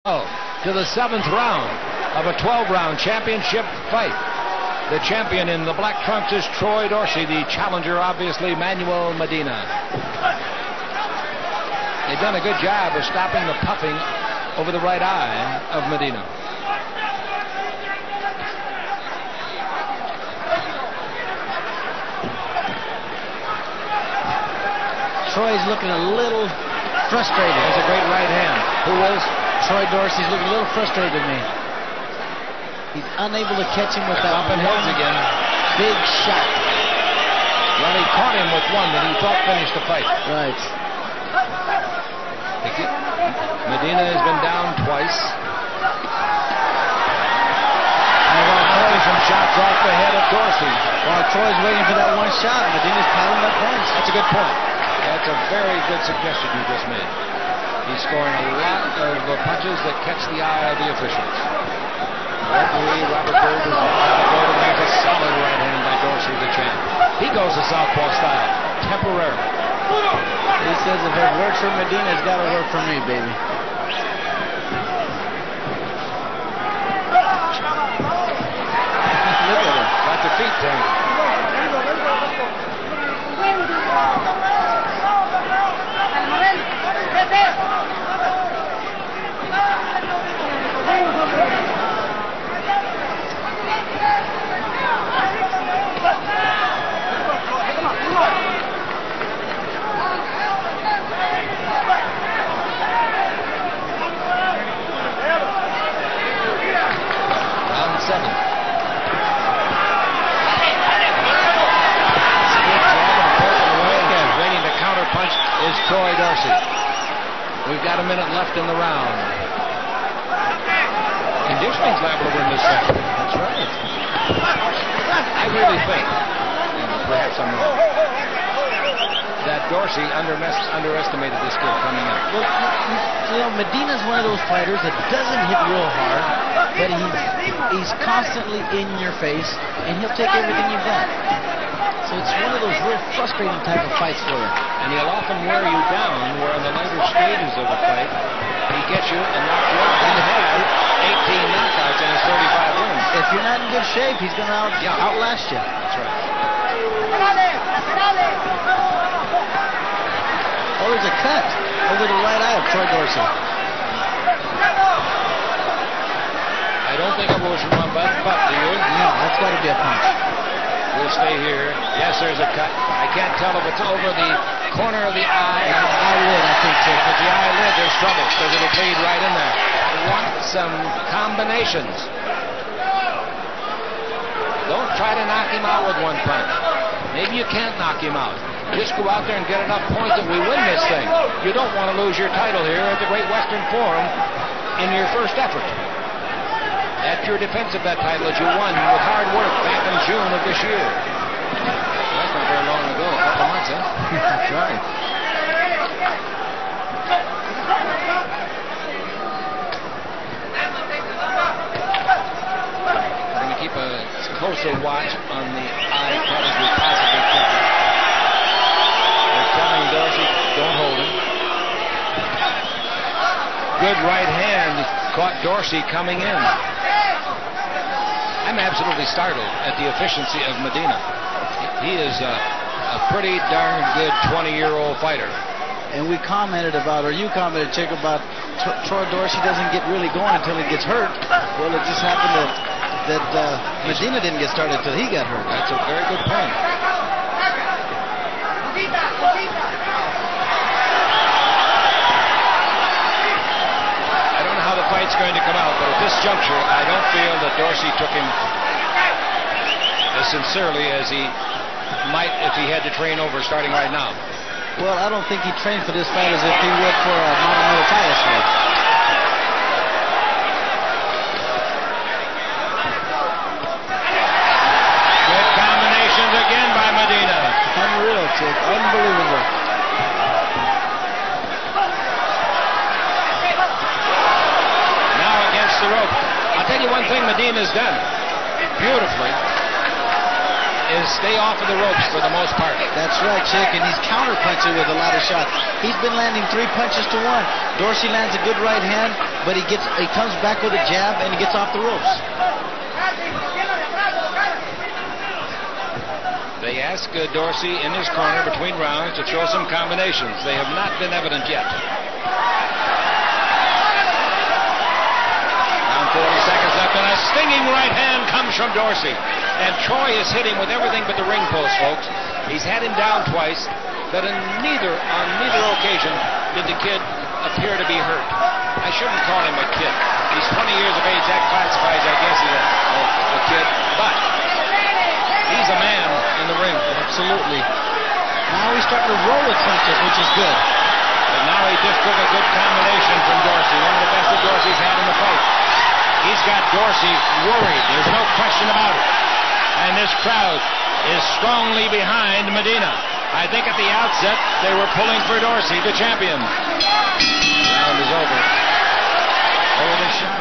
To the seventh round of a 12-round championship fight. The champion in the black trunks is Troy Dorsey. The challenger, obviously, Manuel Medina. They've done a good job of stopping the puffing over the right eye of Medina. Troy's looking a little frustrated. Has a great right hand. Who is? Troy Dorsey's looking a little frustrated to me. He's unable to catch him with that Bumping heads again. big shot. Well, he caught him with one that he thought finished the fight. Right. Medina has been down twice. And while Troy Troy's, some shots off the head of Dorsey. while Troy's waiting for that one shot, Medina's piling up points. That's a good point. That's a very good suggestion you just made. He's scoring a lot of uh, punches that catch the eye of the officials. Referee Robert Gold is Gold lands a solid right hand by Dorsey, the champ. He goes to southpaw style temporarily. He says if it works for Medina, it's got to work for me, baby. Look at him. Got the feet turned. Round seven. Waiting to counter punch is Troy Dorsey. We've got a minute left in the round. Conditioning's liable to win this section. That's right. I really think, and perhaps I'm wrong, that Dorsey underestimated this kid coming in. Well, you know, Medina's one of those fighters that doesn't hit real hard, but he's he's constantly in your face, and he'll take everything you've got. So it's one of those real frustrating type of fights for you. And he'll often wear you down, where in the later stages of a fight, he gets you and knocks you out. He's had 18 knockouts in his 35 wins. If you're not in good shape, he's going to out, Yeah. outlast you. That's right. Oh, there's a cut over the right eye of Troy Dorsey. I don't think it was from one butt, but do you? No, that's got to be a punch. We'll stay here. Yes, there's a cut. I can't tell if it's over the corner of the eye. The Eyelid, I think so. It's the eyelid, there's trouble because it'll bleed right in there. I want some combinations. Don't try to knock him out with one punch. Maybe you can't knock him out. Just go out there and get enough points that we win this thing. You don't want to lose your title here at the Great Western Forum in your first effort. That's your defense of that title that you won with hard work back in June of this year. That's not very long ago, a couple months, huh? That's right. We're going to keep a closer watch on the eye as we possibly can. They're telling Dorsey, don't hold him. Good right hand caught Dorsey coming in. I'm absolutely startled at the efficiency of Medina. He is a, a pretty darn good 20-year-old fighter. And we commented about, or you commented, Chick, about Tro- Troy Dorsey doesn't get really going until he gets hurt. Well, it just happened that that uh, Medina didn't get started until he got hurt. That's a very good point. Fight's going to come out, but at this juncture, I don't feel that Dorsey took him as sincerely as he might if he had to train over starting right now. Well, I don't think he trained for this fight as if he would for uh, a Monumental title fight. Good combinations again by Medina. Unreal, Chick. Unbelievable. Now against the rope. I'll tell you one thing Medina's done beautifully is stay off of the ropes for the most part. That's right, Chick, and he's counterpunching with a lot of shots. He's been landing three punches to one. Dorsey lands a good right hand, but he gets he comes back with a jab and he gets off the ropes. They ask uh, Dorsey in his corner between rounds to throw some combinations. They have not been evident yet. Around 40 seconds left, stinging right hand comes from Dorsey. And Troy is hitting with everything but the ring post, folks. He's had him down twice, but in neither on neither occasion did the kid appear to be hurt. I shouldn't call him a kid. He's 20 years of age. That classifies, I guess, as a, a, a kid. But he's a man in the ring. Absolutely. Now he's starting to roll with punches, which is good. But now he just took a good combination from Dorsey, one of the best that Dorsey's had in the fight. He's got Dorsey worried. There's no question about it. And this crowd is strongly behind Medina. I think at the outset they were pulling for Dorsey, the champion. Round is over. Holy shit.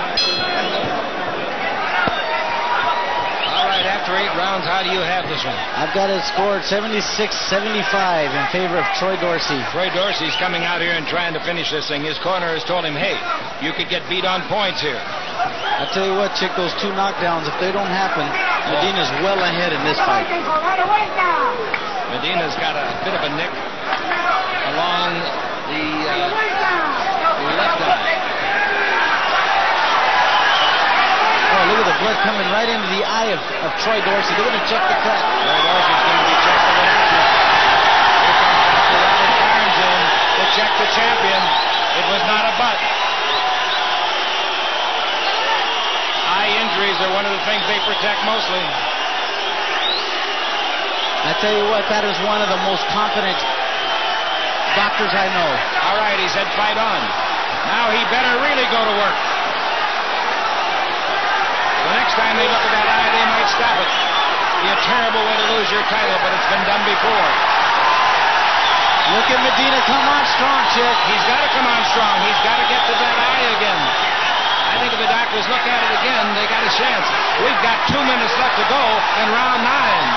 All right, after eight rounds, how do you have this one? I've got it scored 76-75 in favor of Troy Dorsey. Troy Dorsey's coming out here and trying to finish this thing. His corner has told him, hey, you could get beat on points here. I tell you what, Chick, those two knockdowns, if they don't happen, Medina's well ahead in this fight. Medina's got a bit of a nick along the uh, left eye. Oh, look at the blood coming right into the eye of, of Troy Dorsey. They're going to check the crack. Troy Dorsey's going to be checked with an action. Here Dr. Robert in to check the champion. It was not a butt. Eye injuries are one of the things they protect mostly. I tell you what, that is one of the most confident doctors I know. All right, he said fight on. Now he better really go to work. The next time they look at that eye, they might stop it. Be a terrible way to lose your title, but it's been done before. Look at Medina come on strong, Chick. He's got to come on strong. He's got to get to that eye again. I think if the doctors look at it again, they got a chance. We've got two minutes left to go in round nine.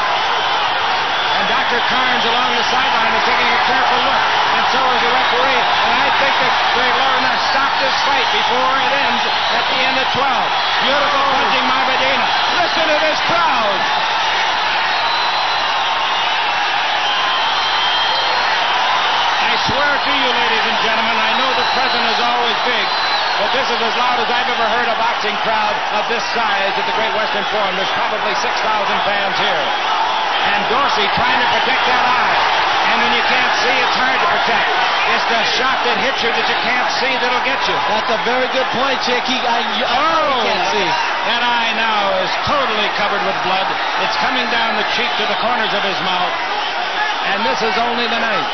And Dr. Carnes along the sideline is taking a careful look, and so is the referee. And I think that they learn to stop this fight before it ends at the end of 12. Beautiful punching by Medina. Listen to this crowd. I swear to you, ladies and gentlemen, I know the present is always big, but this is as loud as I've ever heard a boxing crowd of this size at the Great Western Forum. There's probably 6,000 fans here. And Dorsey trying to protect that eye. And when you can't see, it's hard to protect. It's the shot that hits you that you can't see that'll get you. That's a very good point, Chick. He, I, I Oh, can't see. that eye now is totally covered with blood. It's coming down the cheek to the corners of his mouth. And this is only the ninth.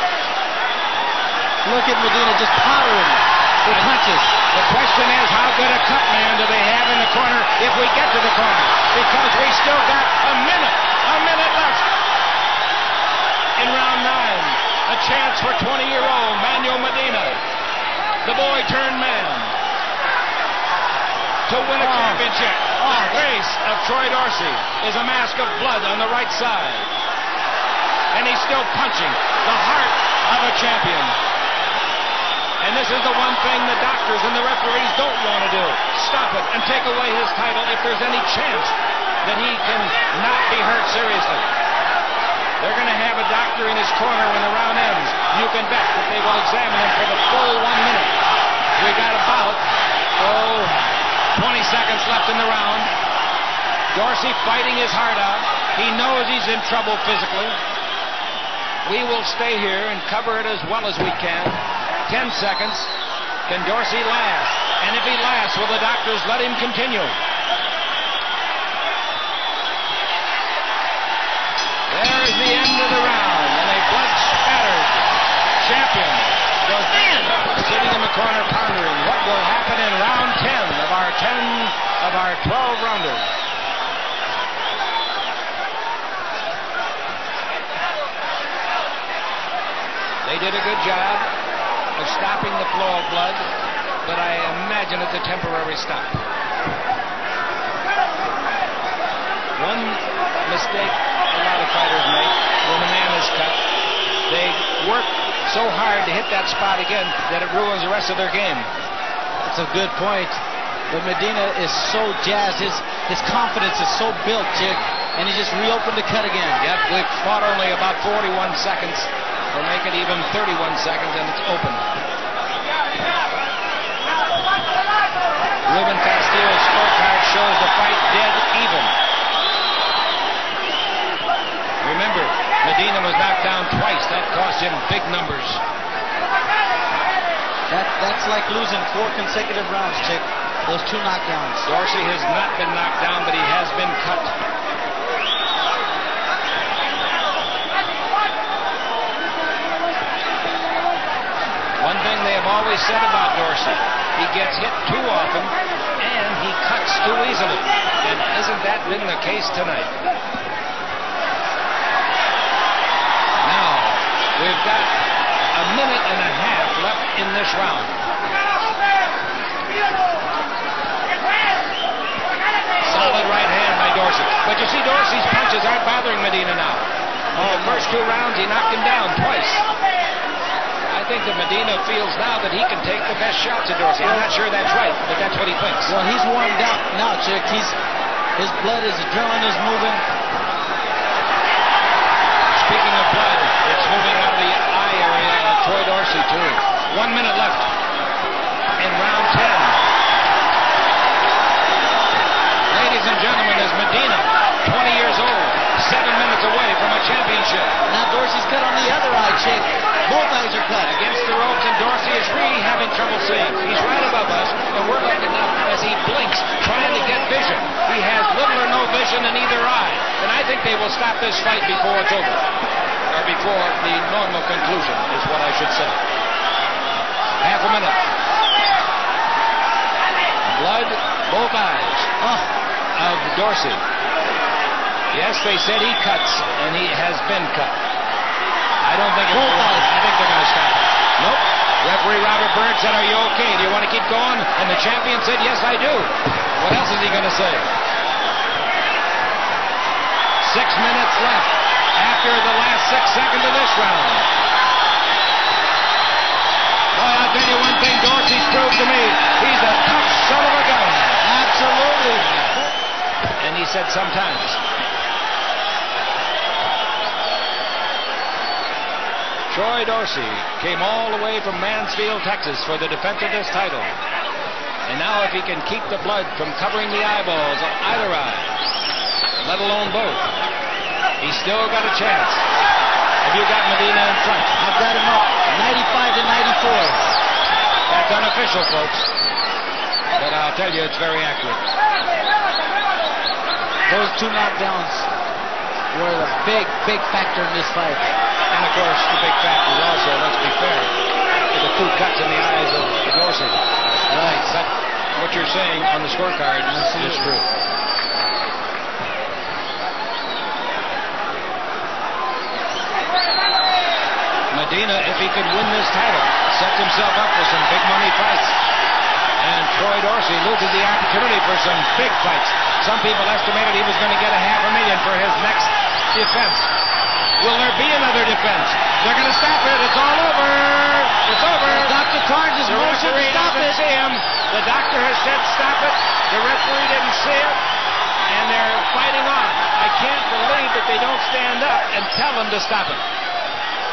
Look at Medina just powdering with punches. The question is, how good a cut man do they have in the corner if we get to the corner? Because we still got a minute, a minute left in round nine. A chance for 20-year-old Manuel Medina, the boy turned man, to win a Oh. championship. Ah. The face of Troy Dorsey is a mask of blood on the right side. And he's still punching the heart of a champion. And this is the one thing the doctors and the referees don't want to do. Stop it and take away his title if there's any chance that he can not be hurt seriously. They're going to have a doctor in his corner when the round ends. You can bet that they will examine him for the full one minute. We got about, oh, 20 seconds left in the round. Dorsey fighting his heart out. He knows he's in trouble physically. We will stay here and cover it as well as we can. 10 seconds. Can Dorsey last? And if he lasts, will the doctors let him continue? There's the end of the round, and a blood spattered champion goes sitting in the corner pondering what will happen in round 10 of our 10 of our 12 rounders. They did a good job of stopping the flow of blood, but I imagine it's a temporary stop. One mistake a lot of fighters make when a man is cut. They work so hard to hit that spot again that it ruins the rest of their game. That's a good point. But Medina is so jazzed. His his confidence is so built, Chick, and he just reopened the cut again. Yep, we've fought only about 41 seconds. We'll make it even 31 seconds, and it's open. Ruben Castillo's scorecard shows the fight dead even. Remember, Medina was knocked down twice. That cost him big numbers. That that's like losing four consecutive rounds, Chick. Those two knockdowns. Dorsey has not been knocked down, but he has been cut. One thing they have always said about Dorsey, he gets hit too often and he cuts too easily. And hasn't that been the case tonight? Now, we've got a minute and a half left in this round. Solid right hand by Dorsey. But you see, Dorsey's punches aren't bothering Medina now. The first two rounds, he knocked him down twice. Think that Medina feels now that he can take the best shots at Dorsey. I'm not sure that's right, but that's what he thinks. Well, he's warmed up now, Chick. He's his blood, is adrenaline is moving. Speaking of blood, it's moving out of the eye area of Troy Dorsey, too. One minute left in round 10. Ladies and gentlemen, as Medina, 20 years old, seven minutes away from a championship. Now Dorsey's cut on the other eye, Chick. Both eyes are cut. Against the ropes, and Dorsey is really having trouble seeing. He's right above us, but we're looking up as he blinks, trying to get vision. He has little or no vision in either eye. And I think they will stop this fight before it's over. Or before the normal conclusion, is what I should say. Half a minute. Blood, both eyes Oh, of Dorsey. Yes, they said he cuts, and he has been cut. I don't think it's Both. I think they're going to stop it. Nope. Referee Robert Bird said, Are you okay? Do you want to keep going? And the champion said, Yes, I do. What else is he going to say? Minutes left after the last six seconds of this round. Boy, I'll tell you one thing Dorsey's proved to me. He's a tough son of a gun. absolutely. And he said sometimes. Troy Dorsey came all the way from Mansfield, Texas for the defense of this title. And now if he can keep the blood from covering the eyeballs of either eye, let alone both, he's still got a chance. Have you got Medina in front? I've got him up 95 to 94. That's unofficial, folks. But I'll tell you, it's very accurate. Those two knockdowns were the big, big factor in this fight. And of course, the big factor also, uh, let's be fair, the two cuts in the eyes of Dorsey. Right. But what you're saying on the scorecard is true. Medina, if he could win this title, sets himself up for some big money fights. And Troy Dorsey loses the opportunity for some big fights. Some people estimated he was going to get a half a million for his next defense. Will there be another defense? They're going to stop it. It's all over. It's over. Dr. Carnes is motion to stop it. see him. The doctor has said stop it. The referee didn't see it. And they're fighting on. I can't believe that they don't stand up and tell them to stop it.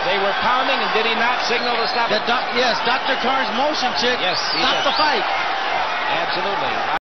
They were pounding, and did he not signal to stop The it? doc, yes, Dr. Carr's motion, Chick. Yes, he Stop did. the fight. Absolutely.